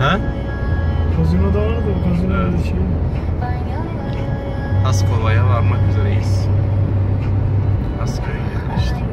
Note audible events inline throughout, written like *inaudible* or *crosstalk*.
Ha? Kazino da vardı. O kazino şey. Askova'ya varmak üzereyiz. Askova'ya işte.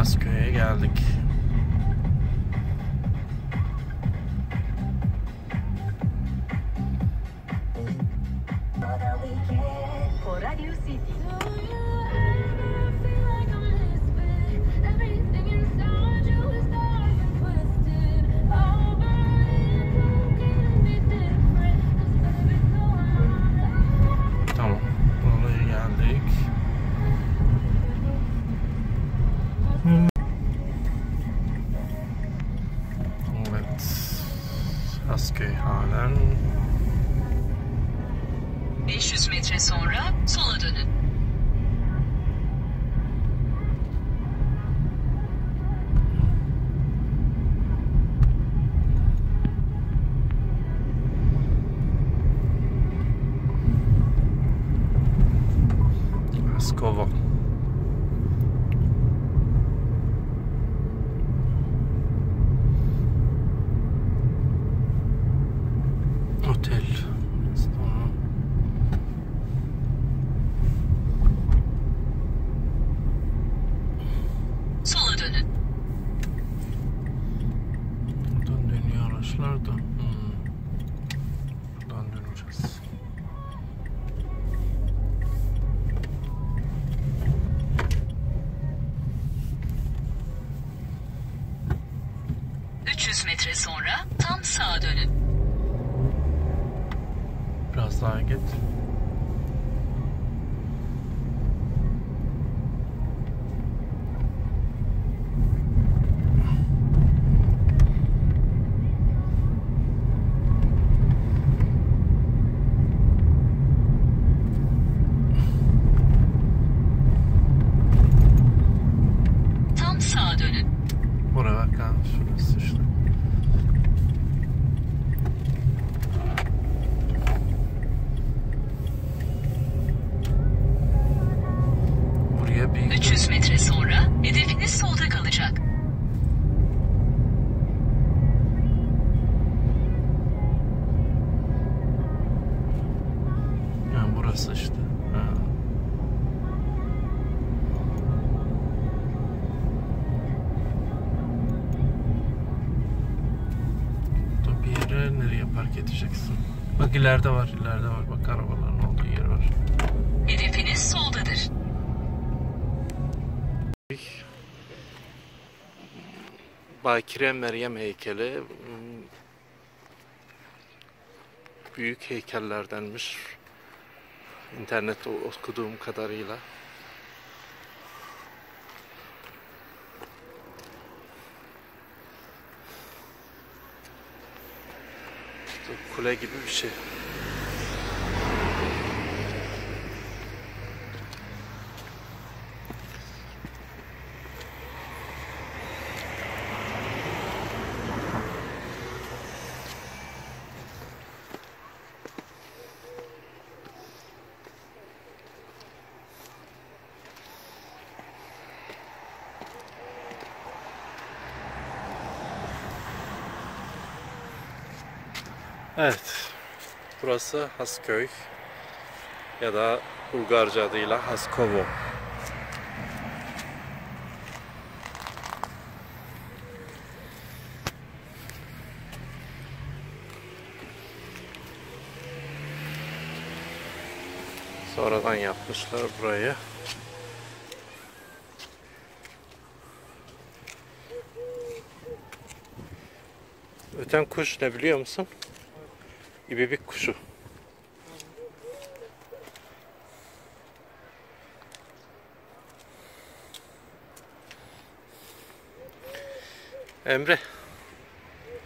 Asköy'e geldik. But Evet. Askeyhanen. 500 metre sonra sola dönün. Metre sonra tam sağa dönün. Biraz daha git. Tam sağa dönün. Buraya bak ha. Şurası işte. Buraya bir 300 metre sonra hedefiniz solda kalacak. Ha, burası işte. Ha. Dur bir yere nereye park edeceksin? Bak ileride var, ileride var. Bak arabaların olduğu yer var. Hedefiniz soldadır. Bakire Meryem heykeli hmm, büyük heykellerdenmiş. İnternette okuduğum kadarıyla. İşte kule gibi bir şey. Evet. Burası Hasköy ya da Bulgarca adıyla Haskovo. Sonradan yapmışlar burayı. Öten kuş ne biliyor musun? İbibik kuşu. Emre.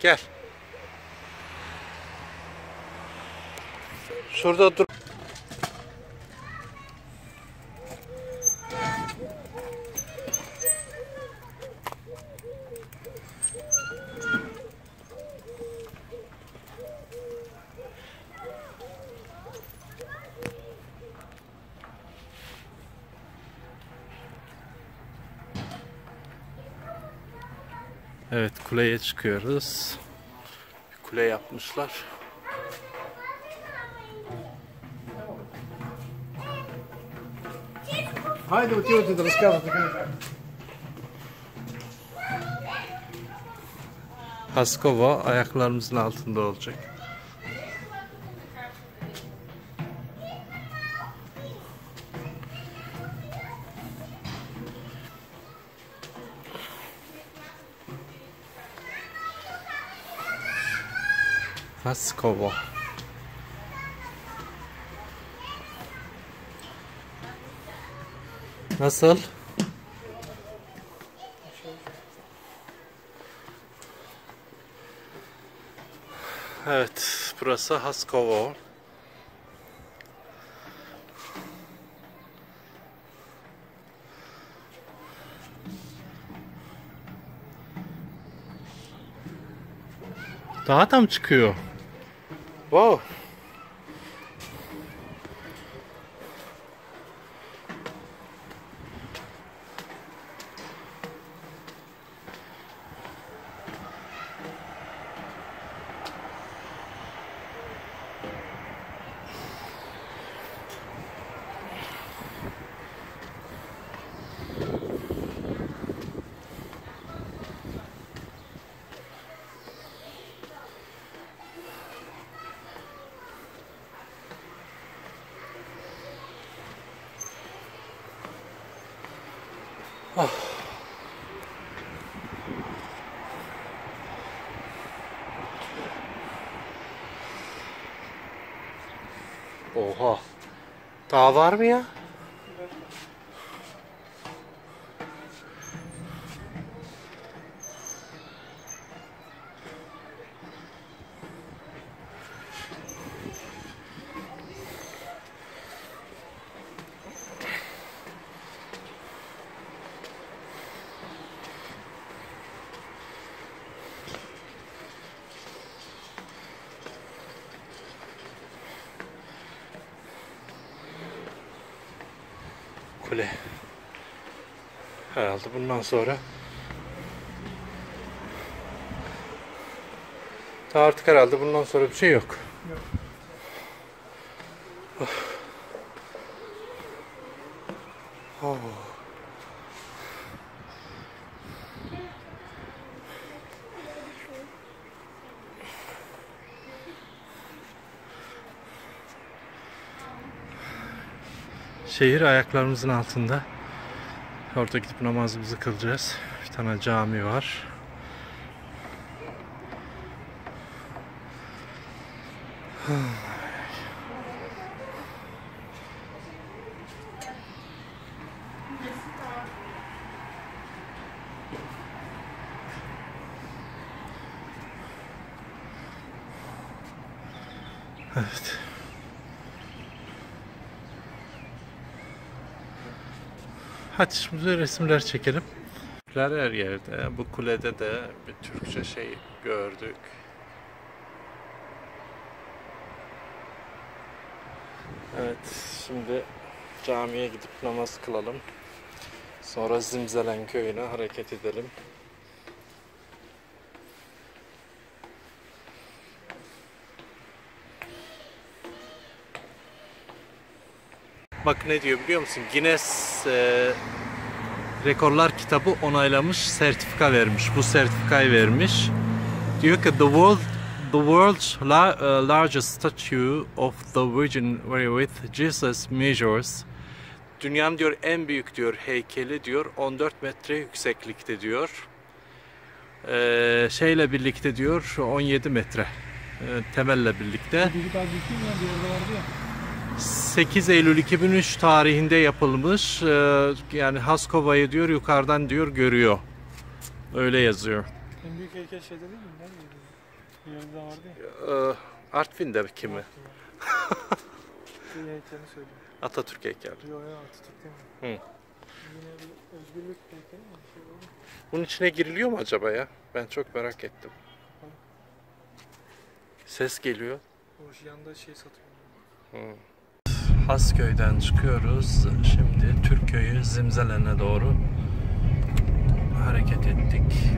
Gel. Şurada dur. Evet kuleye çıkıyoruz. Bir kule yapmışlar. Haydi oturuyoruz da raskavatı Paskova ayaklarımızın altında olacak. Haskova. Nasıl? Evet, burası Haskovo. Daha da mı çıkıyor? Oh. Oha. Daha var mı ya? Kule. Herhalde bundan sonra artık herhalde bundan sonra bir şey yok. Oh. Şehir ayaklarımızın altında. Orada gidip namazımızı kılacağız. Bir tane cami var. Evet. Hadi resimler çekelim. Her yerde, bu kulede de bir Türkçe şey gördük. Evet, şimdi camiye gidip namaz kılalım. Sonra Zimzelen köyüne hareket edelim. Bak ne diyor biliyor musun? Guinness e, Rekorlar kitabı onaylamış, sertifika vermiş. Bu sertifikayı vermiş. Diyor ki the world the world's uh, largest statue of the Virgin Mary with Jesus measures Dünyanın diyor en büyük diyor heykeli diyor 14 metre yükseklikte diyor. Ee, şeyle birlikte diyor 17 metre. Ee, temelle birlikte. Bir. 8 Eylül 2003 tarihinde yapılmış. Ee, yani Haskova'yı diyor yukarıdan diyor görüyor. Öyle yazıyor. En büyük heykel şeyde değil mi? Neredeydi? Bir vardı ya. Ee, Artvin'de kimi? *laughs* Bir heykelini söylüyor. Atatürk heykeli. Yo yo Atatürk değil mi? Hı. Yine bir özgürlük heykeli mi? Şey. Bunun içine giriliyor mu acaba ya? Ben çok merak ettim. Ses geliyor. O yanda şey satıyor. Hasköy'den çıkıyoruz. Şimdi Türkköy'ü Zimzelen'e doğru hareket ettik.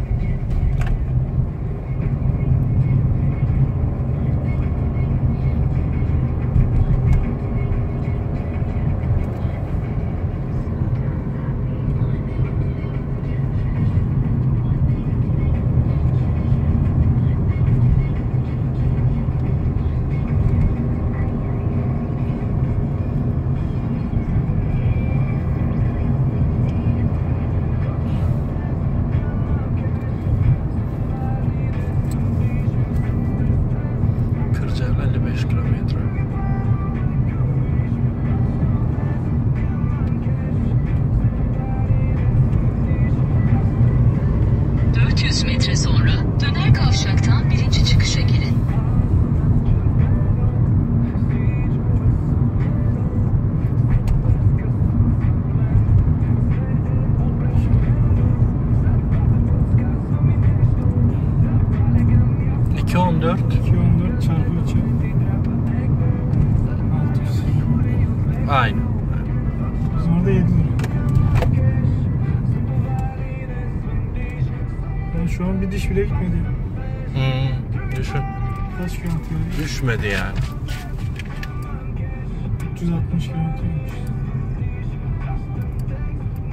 360 kilometreymiş.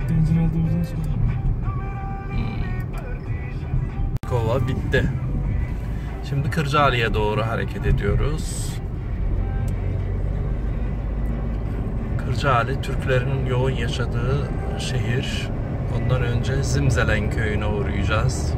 Benzin aldığımızdan sonra. Kova bitti. Şimdi Kırcaali'ye doğru hareket ediyoruz. Kırcaali Türklerin yoğun yaşadığı şehir. Ondan önce Zimzelen köyüne uğrayacağız.